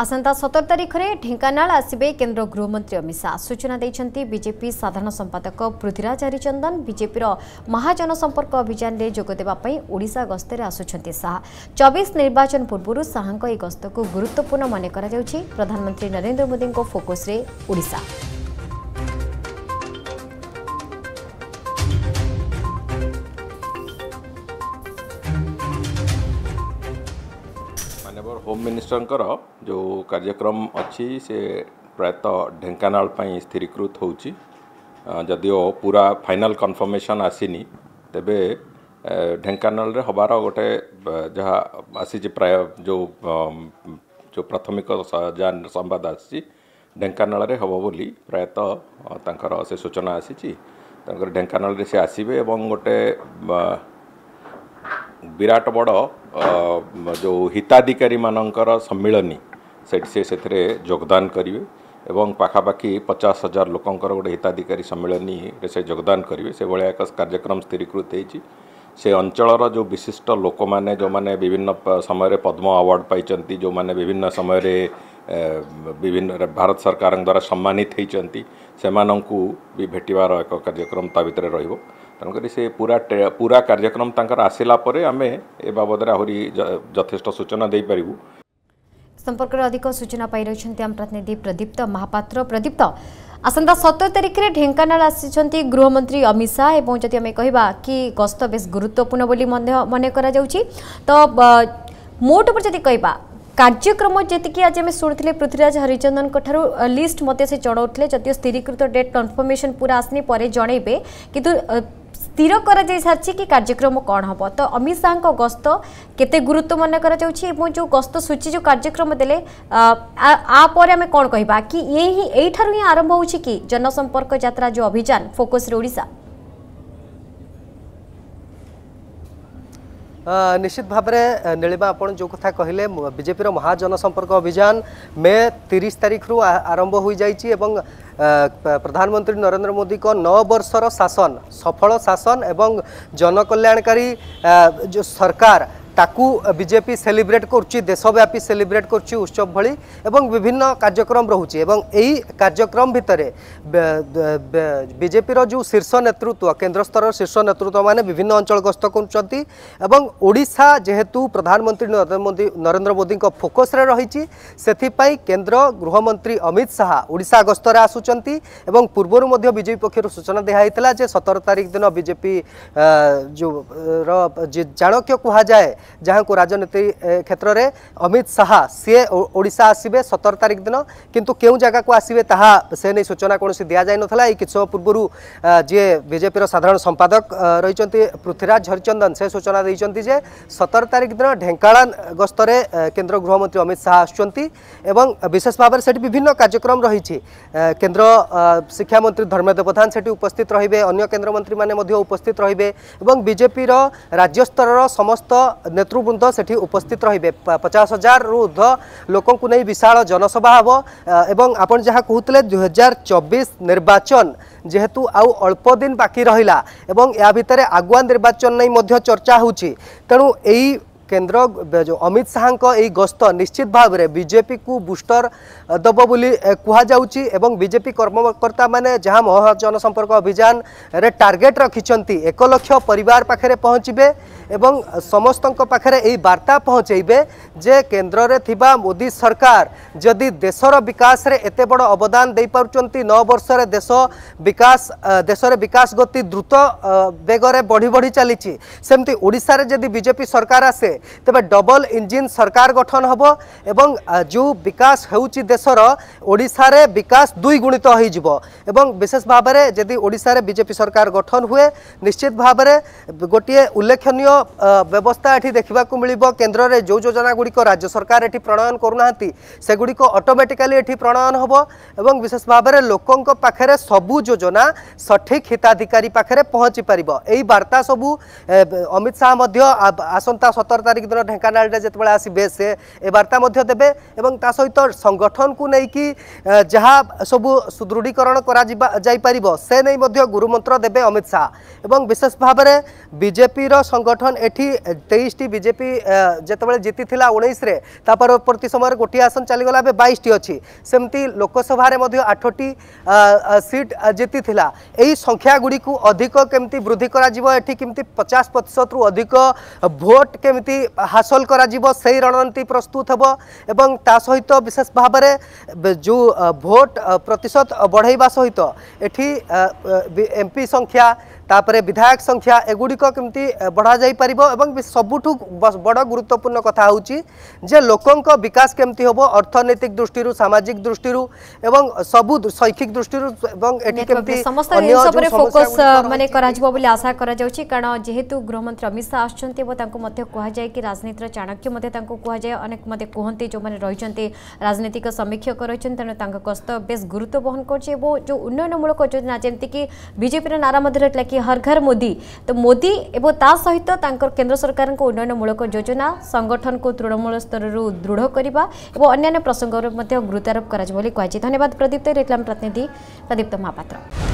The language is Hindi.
आस तारिख ढेङ्काल आन्द्र गृहमन्त्री अमित शाह सूचना विजेपि साधारण सम्पादक पृथ्वीराज हरिचन्दन विजेपि र महाजनसम्पर्क अभियानले जदेवा ओडा गस्तै आसु शाह चबिस निर्वाचन पूर्व शाह गस्तको गुरुत्वपूर्ण मन प्रधानमन्त्री नरेन्द्र मोदी फोकसे ଆମର ହୋମ୍ ମିନିଷ୍ଟରଙ୍କର ଯେଉଁ କାର୍ଯ୍ୟକ୍ରମ ଅଛି ସେ ପ୍ରାୟତଃ ଢେଙ୍କାନାଳ ପାଇଁ ସ୍ଥିରୀକୃତ ହେଉଛି ଯଦିଓ ପୁରା ଫାଇନାଲ୍ କନଫର୍ମେସନ୍ ଆସିନି ତେବେ ଢେଙ୍କାନାଳରେ ହେବାର ଗୋଟେ ଯାହା ଆସିଛି ପ୍ରାୟ ଯେଉଁ ଯେଉଁ ପ୍ରାଥମିକ ଯାହା ସମ୍ବାଦ ଆସିଛି ଢେଙ୍କାନାଳରେ ହେବ ବୋଲି ପ୍ରାୟତଃ ତାଙ୍କର ସେ ସୂଚନା ଆସିଛି ତାଙ୍କର ଢେଙ୍କାନାଳରେ ସେ ଆସିବେ ଏବଂ ଗୋଟେ ବିରାଟ ବଡ଼ ଯେଉଁ ହିତାଧିକାରୀମାନଙ୍କର ସମ୍ମିଳନୀ ସେଠି ସେ ସେଥିରେ ଯୋଗଦାନ କରିବେ ଏବଂ ପାଖାପାଖି ପଚାଶ ହଜାର ଲୋକଙ୍କର ଗୋଟେ ହିତାଧିକାରୀ ସମ୍ମିଳନୀରେ ସେ ଯୋଗଦାନ କରିବେ ସେଭଳିଆ ଏକ କାର୍ଯ୍ୟକ୍ରମ ସ୍ଥିରୀକୃତ ହେଇଛି ସେ ଅଞ୍ଚଳର ଯେଉଁ ବିଶିଷ୍ଟ ଲୋକମାନେ ଯେଉଁମାନେ ବିଭିନ୍ନ ସମୟରେ ପଦ୍ମ ଆୱାର୍ଡ଼ ପାଇଛନ୍ତି ଯେଉଁମାନେ ବିଭିନ୍ନ ସମୟରେ ବିଭିନ୍ନ ଭାରତ ସରକାରଙ୍କ ଦ୍ୱାରା ସମ୍ମାନିତ ହେଇଛନ୍ତି ସେମାନଙ୍କୁ ବି ଭେଟିବାର ଏକ କାର୍ଯ୍ୟକ୍ରମ ତା ଭିତରେ ରହିବ तेणुक पूरा पूरा कार्यक्रम तक आसापर आम ए बाबद आहरी यथे सूचना दे पार संपर्क अधिक सूचना पाई रही प्रतिनिधि प्रदीप्त महापात्र प्रदीप्त आसंता सतर तारीख में ढेकाना आसी गृहमंत्री अमित शाह जी कह कि गस्त बे गुरुत्वपूर्ण बोली मन कर तो मोट पर कह कार्यक्रम जी आज शुणुले पृथ्वीराज हरिचंदन लिस्ट मत से चढ़ाऊ थे जदि स्थिरीकृत डेट कनफर्मेसन पूरा आसनी पर जनइबे कितु स्थिर कर कार्यक्रम कौन हम तो अमित शाह गस्त के गुरुत्व मन कर गस्त सूची जो कार्यक्रम देने आम कौन कह कि आरंभ हो जनसंपर्क जो अभियान फोकस रोडा निश्चित भाव में नीलिमा आप जो कथा कहले बीजेपी महाजनसंपर्क अभियान मे तीस तारिख रु आरंभ हो जाए প্রধানমন্ত্রী নরেন্দ্র মোদির 9 বছরের শাসন সফল শাসন এবং জনকল্যাণকারী যে সরকার ତାକୁ ବିଜେପି ସେଲିବ୍ରେଟ୍ କରୁଛି ଦେଶବ୍ୟାପୀ ସେଲିବ୍ରେଟ୍ କରୁଛି ଉତ୍ସବ ଭଳି ଏବଂ ବିଭିନ୍ନ କାର୍ଯ୍ୟକ୍ରମ ରହୁଛି ଏବଂ ଏହି କାର୍ଯ୍ୟକ୍ରମ ଭିତରେ ବିଜେପିର ଯେଉଁ ଶୀର୍ଷ ନେତୃତ୍ୱ କେନ୍ଦ୍ର ସ୍ତରର ଶୀର୍ଷ ନେତୃତ୍ୱମାନେ ବିଭିନ୍ନ ଅଞ୍ଚଳ ଗସ୍ତ କରୁଛନ୍ତି ଏବଂ ଓଡ଼ିଶା ଯେହେତୁ ପ୍ରଧାନମନ୍ତ୍ରୀ ନରେନ୍ଦ୍ର ମୋଦିଙ୍କ ଫୋକସ୍ରେ ରହିଛି ସେଥିପାଇଁ କେନ୍ଦ୍ର ଗୃହମନ୍ତ୍ରୀ ଅମିତ ଶାହା ଓଡ଼ିଶା ଗସ୍ତରେ ଆସୁଛନ୍ତି ଏବଂ ପୂର୍ବରୁ ମଧ୍ୟ ବିଜେପି ପକ୍ଷରୁ ସୂଚନା ଦିଆହେଇଥିଲା ଯେ ସତର ତାରିଖ ଦିନ ବିଜେପି ଯେଉଁର ଚାଣକ୍ୟ କୁହାଯାଏ ଯାହାଙ୍କୁ ରାଜନୀତି କ୍ଷେତ୍ରରେ ଅମିତ ଶାହା ସିଏ ଓଡ଼ିଶା ଆସିବେ ସତର ତାରିଖ ଦିନ କିନ୍ତୁ କେଉଁ ଜାଗାକୁ ଆସିବେ ତାହା ସେ ନେଇ ସୂଚନା କୌଣସି ଦିଆଯାଇନଥିଲା ଏଇ କିଛି ସମୟ ପୂର୍ବରୁ ଯିଏ ବିଜେପିର ସାଧାରଣ ସମ୍ପାଦକ ରହିଛନ୍ତି ପୃଥ୍ୱୀରାଜ ହରିଚନ୍ଦନ ସେ ସୂଚନା ଦେଇଛନ୍ତି ଯେ ସତର ତାରିଖ ଦିନ ଢେଙ୍କାନାଳ ଗସ୍ତରେ କେନ୍ଦ୍ର ଗୃହମନ୍ତ୍ରୀ ଅମିତ ଶାହା ଆସୁଛନ୍ତି ଏବଂ ବିଶେଷ ଭାବରେ ସେଠି ବିଭିନ୍ନ କାର୍ଯ୍ୟକ୍ରମ ରହିଛି କେନ୍ଦ୍ର ଶିକ୍ଷାମନ୍ତ୍ରୀ ଧର୍ମେନ୍ଦ୍ର ପ୍ରଧାନ ସେଠି ଉପସ୍ଥିତ ରହିବେ ଅନ୍ୟ କେନ୍ଦ୍ରମନ୍ତ୍ରୀମାନେ ମଧ୍ୟ ଉପସ୍ଥିତ ରହିବେ ଏବଂ ବିଜେପିର ରାଜ୍ୟସ୍ତରର ସମସ୍ତ ନେତୃବୃନ୍ଦ ସେଠି ଉପସ୍ଥିତ ରହିବେ ପଚାଶ ହଜାରରୁ ଉର୍ଦ୍ଧ୍ୱ ଲୋକଙ୍କୁ ନେଇ ବିଶାଳ ଜନସଭା ହେବ ଏବଂ ଆପଣ ଯାହା କହୁଥିଲେ ଦୁଇହଜାର ଚବିଶ ନିର୍ବାଚନ ଯେହେତୁ ଆଉ ଅଳ୍ପ ଦିନ ବାକି ରହିଲା ଏବଂ ଏହା ଭିତରେ ଆଗୁଆ ନିର୍ବାଚନ ନେଇ ମଧ୍ୟ ଚର୍ଚ୍ଚା ହେଉଛି ତେଣୁ ଏଇ केन्द्र जो अमित शाह यही गस्त निश्चित भाव में बीजेपी को बुस्टर दब बोली एवं बीजेपी कर्मकर्ता मैंने जहाँ महाजनसंपर्क अभियान रे टार्गेट रखिंट एक लक्ष पर पाखे पहुँचे एवं समस्त पाखे यही बार्ता पहुँचेबे जे केन्द्र मोदी सरकार जदि देशर विकास रे एते बड़ अवदान दे पार नौ वर्ष रे देश विकास देश रे विकास गति द्रुत बेगर बढ़ी बढ़ी चलीशार सेमती जदि बीजेपी सरकार आसे तेज डबल इंजिन सरकार गठन हम एवं जो विकास होशर ओडे विकास दुई गुणित होशेष भाव में जदि ओडे बीजेपी सरकार गठन हुए निश्चित भाव गोटे उल्लेखन व्यवस्था ये देखा मिल केन्द्र में जो योजना गुड़िक राज्य सरकार ये प्रणयन करूना सेगुड़ी अटोमेटिकाली ये प्रणयन हम एवं विशेष भाव में लोकों पाखे सबू योजना सठिक हिताधिकारी पाखे पहुँची पार यही बार्ता सबू अमित शाह आसंता सतर তারিখ দিন ঢেঙ্কানাড়ে যেতবে আসবে সে এ বার্তা দেবে এবং তা সহ সংগঠন কু নেই যা সবু সুদৃঢ়ীকরণ করা যাইপার সে নেই গুরুমন্ত্র দেবে অমিত শাহ এবং বিশেষ ভাবে বিজেপি সংগঠন এটি তেইশটি বিজেপি যেতবে জিতি লা উনিশে তা পরবর্তী সময় গোটি আসন চালগলা এবার বাইশটি অছি লোকসভার আঠটি সিট জিতি লা এই সংখ্যাগুড়ি অধিক কমিটি বৃদ্ধি করা এটি কমিটি পচাশ প্রতিশত অধিক ভোট কমিটি रणनीति ହାସଲ କରାଯିବ ସେହି ରଣନୀତି ପ୍ରସ୍ତୁତ ହେବ ଏବଂ ତା ସହିତ ବିଶେଷ ଭାବରେ ଯେଉଁ ଭୋଟ ପ୍ରତିଶତ ବଢ଼ାଇବା ସହିତ ଏଠି ଏମ୍ପି ସଂଖ୍ୟା तापर विधायक संख्या एगुड़िक केमती बढ़ा जा पार एवं सबुठ बड़ गुरुत्वपूर्ण कथ हूँ जे विकास केमती हम अर्थनैतिक दृष्टि सामाजिक दृष्टि सब शैक्षिक दृष्टि कारण जेहेतु गृहमंत्री अमित शाह आए कि राजनीतिर चाणक्य कहते जो मैंने रही राजनीतिक समीक्षक रही तेनाली बे गुरुत्व बहन करोजना जमीक बजेपी नारा मध्य କି ହର ଘର ମୋଦି ତ ମୋଦି ଏବଂ ତା ସହିତ ତାଙ୍କର କେନ୍ଦ୍ର ସରକାରଙ୍କ ଉନ୍ନୟନମୂଳକ ଯୋଜନା ସଂଗଠନକୁ ତୃଣମୂଳ ସ୍ତରରୁ ଦୃଢ଼ କରିବା ଏବଂ ଅନ୍ୟାନ୍ୟ ପ୍ରସଙ୍ଗରେ ମଧ୍ୟ ଗୁରୁତ୍ୱାରୋପ କରାଯିବ ବୋଲି କୁହାଯାଇଛି ଧନ୍ୟବାଦ ପ୍ରଦୀପ୍ତ ରେକ୍ଲାମ ପ୍ରତିନିଧି ପ୍ରଦୀପ୍ତ ମହାପାତ୍ର